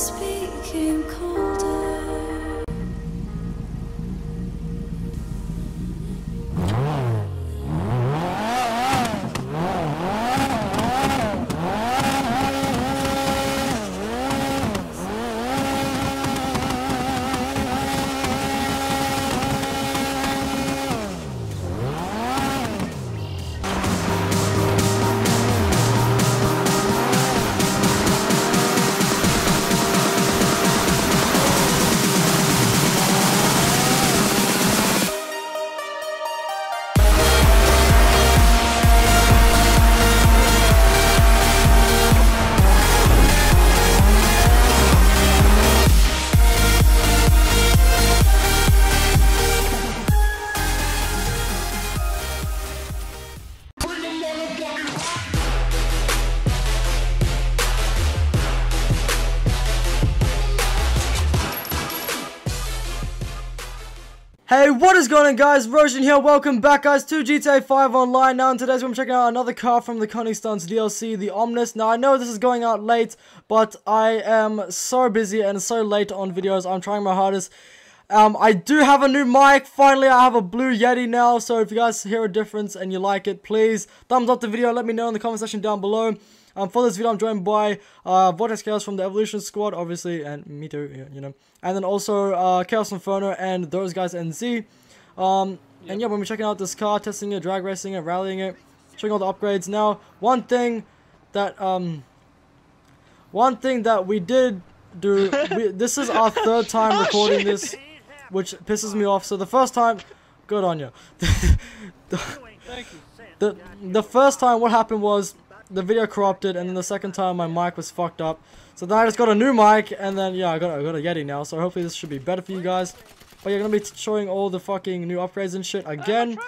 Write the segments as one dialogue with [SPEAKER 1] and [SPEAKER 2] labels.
[SPEAKER 1] just became colder.
[SPEAKER 2] Hey, what is going on guys? Zerosion here, welcome back guys to GTA 5 Online. Now in today's I'm checking out another car from the Cunning Stunts DLC, the Omnis. Now I know this is going out late, but I am so busy and so late on videos. I'm trying my hardest. Um, I do have a new mic. Finally, I have a blue Yeti now. So if you guys hear a difference and you like it, please thumbs up the video. Let me know in the comment section down below. Um, for this video, I'm joined by uh, Vortex Chaos from the Evolution Squad, obviously, and me too, you know. And then also uh, Chaos Inferno and those guys and Z. Um, And yeah, we're checking out this car, testing it, drag racing it, rallying it, checking all the upgrades. Now, one thing that um, one thing that we did do, we, this is our third time recording this, which pisses me off. So the first time, good on you. the, the the first time, what happened was the video corrupted, and then the second time my mic was fucked up. So then I just got a new mic, and then yeah, I got I got a Yeti now. So hopefully this should be better for you guys. But you're gonna be showing all the fucking new upgrades and shit again.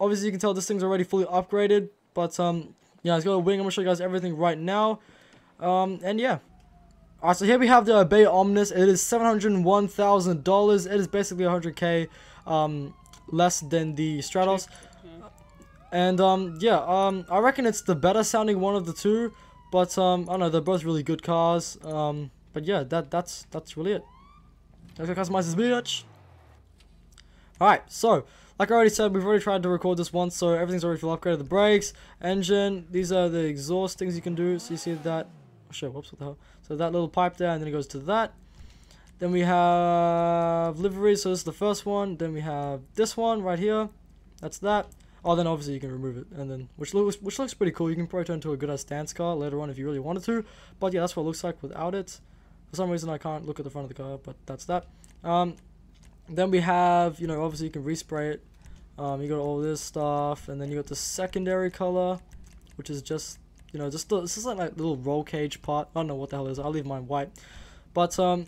[SPEAKER 2] Obviously, you can tell this thing's already fully upgraded, but um, yeah, it's got a wing. I'm gonna show you guys everything right now. Um, and yeah. Alright, so here we have the Obey Omnis. It is $701,000. It is basically 100k um, less than the Stratos. And um, yeah, um, I reckon it's the better sounding one of the two. But um, I don't know, they're both really good cars. Um, but yeah, that that's that's really it. Let's go customize this bitch. Alright, so like I already said, we've already tried to record this once, so everything's already full upgraded. The brakes, engine, these are the exhaust things you can do. So you see that. Oh shit, whoops, what the hell? So that little pipe there, and then it goes to that. Then we have livery, so this is the first one. Then we have this one right here. That's that. Oh, then obviously you can remove it, and then which looks which looks pretty cool. You can probably turn into a good ass dance car later on if you really wanted to. But yeah, that's what it looks like without it. For some reason, I can't look at the front of the car, but that's that. Um, then we have, you know, obviously you can respray it. Um, you got all this stuff, and then you got the secondary color, which is just, you know, just the, this is like a little roll cage part. I don't know what the hell it is. I'll leave mine white. But um,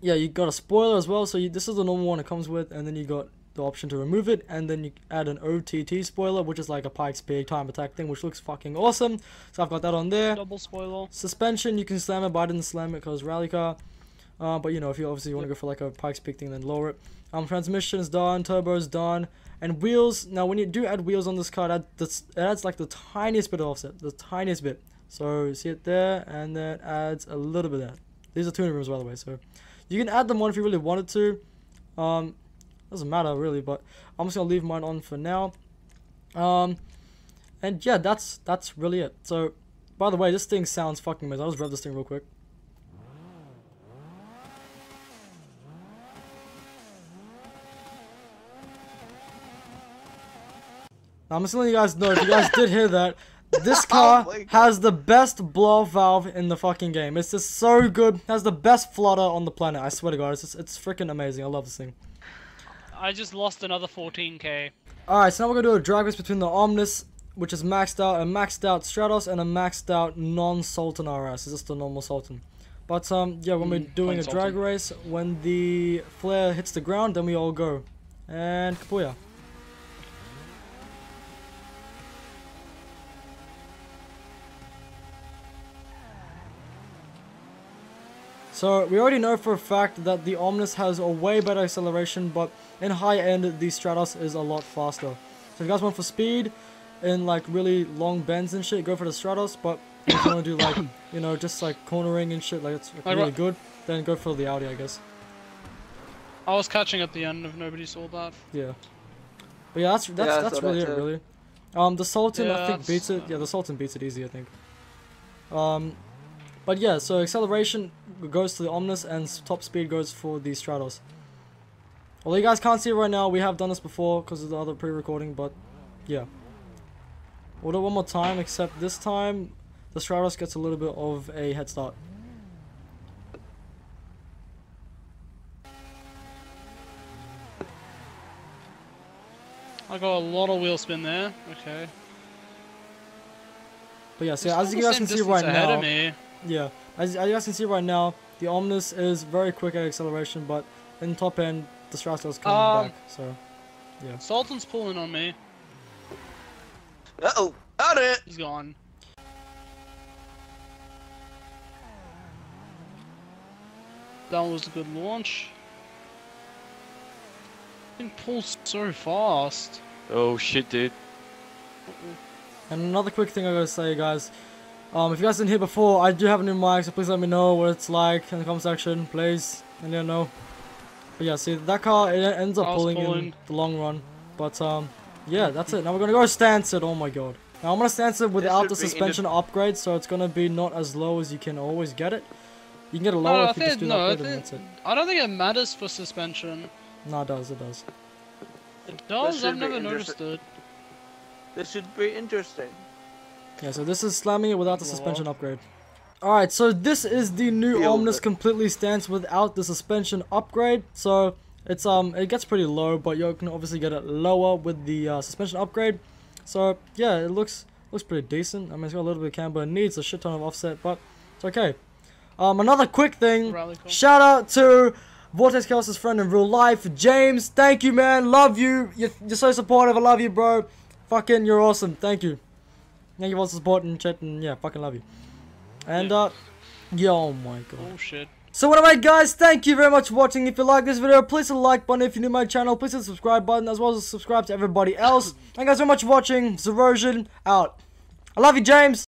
[SPEAKER 2] yeah, you got a spoiler as well. So you, this is the normal one it comes with, and then you got the option to remove it, and then you add an OTT spoiler, which is like a Pikes Peak time attack thing, which looks fucking awesome. So I've got that on there.
[SPEAKER 3] Double spoiler.
[SPEAKER 2] Suspension, you can slam it, but I didn't slam it because rally car. Uh, but you know, if you obviously want to go for like a Pikes Peak thing, then lower it. Um, transmission is done, turbo is done, and wheels. Now, when you do add wheels on this car, that that's, it adds like the tiniest bit of offset, the tiniest bit. So see it there, and then adds a little bit there. These are tuning rooms, by the way. So you can add them on if you really wanted to. Um, doesn't matter really, but I'm just gonna leave mine on for now. Um, and yeah, that's that's really it. So, by the way, this thing sounds fucking amazing. I'll just rev this thing real quick. Now, I'm just letting you guys know if you guys did hear that. This car
[SPEAKER 4] my God.
[SPEAKER 2] has the best blow valve in the fucking game. It's just so good. Has the best flutter on the planet. I swear to God, it's just, it's freaking amazing. I love this thing.
[SPEAKER 3] I just lost another 14k.
[SPEAKER 2] Alright, so now we're gonna do a drag race between the Omnis, which is maxed out, a maxed out Stratos, and a maxed out non-Sultan RS. It's just a normal Sultan. But um, yeah, when we're
[SPEAKER 3] Mm,
[SPEAKER 2] doing a drag
[SPEAKER 3] Sultan.
[SPEAKER 2] race, when the flare hits the ground, then we all go. And kapuya. So we already know for a fact that the Omnis has a way better acceleration, but in high end the Stratos is a lot faster. So if you guys want for speed, in like really long bends and shit, go for the Stratos. But if you want to do like, you know, just like cornering and shit, like it's
[SPEAKER 3] Like
[SPEAKER 2] really
[SPEAKER 3] what-
[SPEAKER 2] good, then go for the Audi, I guess.
[SPEAKER 3] I was catching at the end if nobody saw that.
[SPEAKER 2] Yeah. But yeah, that's that's
[SPEAKER 4] I
[SPEAKER 2] that's really
[SPEAKER 4] that
[SPEAKER 2] it, really. Um, the Sultan I think beats it. Yeah, the Sultan beats it easy, I think. Um, but yeah, so acceleration goes to the Omnis and top speed goes for the Stratos. Although you guys can't see it right now, we have done this before because of the other pre-recording, but yeah. We'll do it one more time, except this time the Stratos gets a little bit of a head start.
[SPEAKER 3] I got a lot of wheel spin there. Okay.
[SPEAKER 2] But yeah, so
[SPEAKER 3] It's
[SPEAKER 2] as you guys can see right now. Yeah, as, as you guys can see right now, the Omnis is very quick at acceleration, but in top end, the Stratos coming
[SPEAKER 3] Um,
[SPEAKER 2] back. So, yeah.
[SPEAKER 3] Sultan's pulling on me.
[SPEAKER 4] Uh oh, out it.
[SPEAKER 3] He's gone. That was a good launch. Didn't pull so fast.
[SPEAKER 5] Oh shit, dude.
[SPEAKER 2] and another quick thing I gotta say, guys. Um, if you guys didn't hear before, I do have a new mic, so please let me know what it's like in the comment section, please. And let me know. But yeah, see that car it ends up
[SPEAKER 3] I was
[SPEAKER 2] pulling, in the long run. But um, yeah, that's it. Now we're gonna go stance it. Oh my god. Now I'm gonna stance it without the
[SPEAKER 4] be in the-
[SPEAKER 2] suspension upgrade, so it's gonna be not as low as you can always get it. You can get it
[SPEAKER 3] No,
[SPEAKER 2] lower
[SPEAKER 3] I
[SPEAKER 2] if you just do the
[SPEAKER 3] no. I,
[SPEAKER 2] upgrade, and
[SPEAKER 3] think,
[SPEAKER 2] that's it.
[SPEAKER 3] I don't think it matters for suspension.
[SPEAKER 2] No, it does. It does.
[SPEAKER 3] It does. I've
[SPEAKER 4] be
[SPEAKER 3] never
[SPEAKER 4] interest-
[SPEAKER 3] noticed it.
[SPEAKER 4] This should be interesting.
[SPEAKER 2] Yeah, so this is slamming it without the suspension upgrade. Alright, so this is the new
[SPEAKER 4] Feel it.
[SPEAKER 2] completely stance without the suspension upgrade. So it's um it gets pretty low, but you can obviously get it lower with the uh, suspension upgrade. So yeah, it looks looks pretty decent. I mean it's got a little bit of camber, it needs a shit ton of offset, but it's okay. Um another quick thing.
[SPEAKER 3] Call.
[SPEAKER 2] Shout out to Vortex Chaos's friend in real life, James. Thank you, man. Love you. You're, you're so supportive. I love you, bro. Fucking, you're awesome. Thank you. Thank you for supporting chat and yeah, fucking love you. And
[SPEAKER 3] Yeah.
[SPEAKER 2] uh, yeah, oh my god.
[SPEAKER 3] Oh shit.
[SPEAKER 2] So anyway, guys, thank you very much for watching. If you like this video, please hit the like button. If you're new to my channel, please hit the subscribe button as well as subscribe to everybody else. Thank you guys so much for watching. Zerosion out. I love you, James.